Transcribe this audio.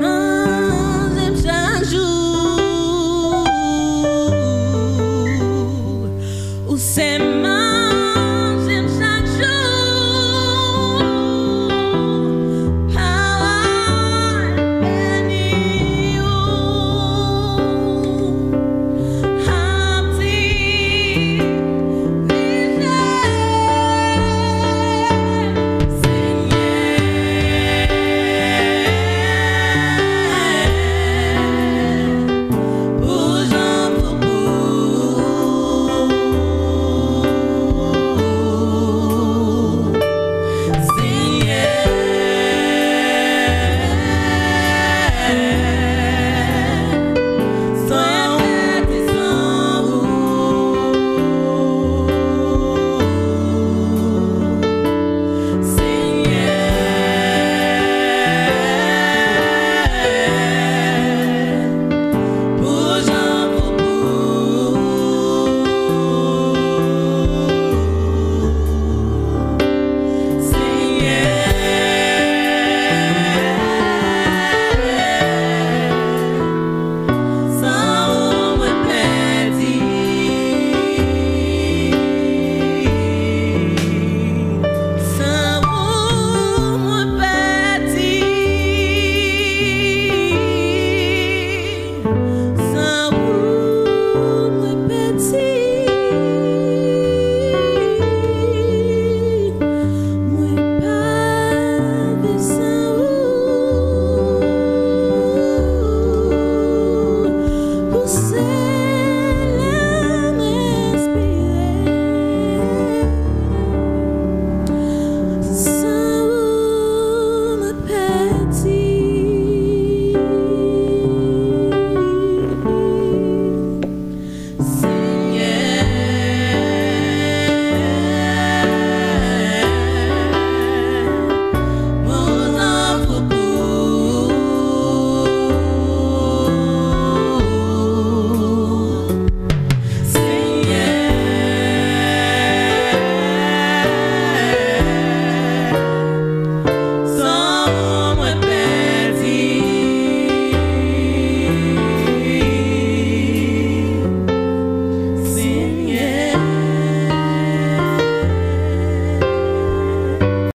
moves and shines you.